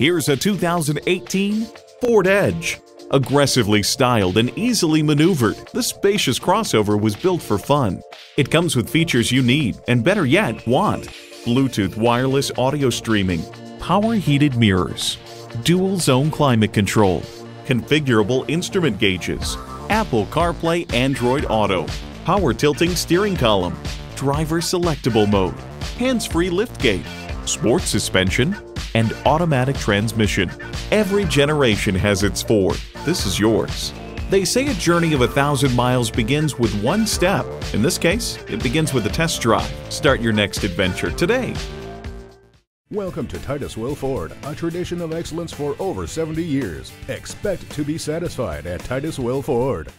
Here's a 2018 Ford Edge. Aggressively styled and easily maneuvered, this spacious crossover was built for fun. It comes with features you need, and better yet, want. Bluetooth wireless audio streaming, power heated mirrors, dual zone climate control, configurable instrument gauges, Apple CarPlay Android Auto, power tilting steering column, driver selectable mode, hands-free liftgate, sports suspension, and automatic transmission. Every generation has its Ford. This is yours. They say a journey of a thousand miles begins with one step. In this case, it begins with a test drive. Start your next adventure today. Welcome to Titus Will Ford, a tradition of excellence for over 70 years. Expect to be satisfied at Titus Will Ford.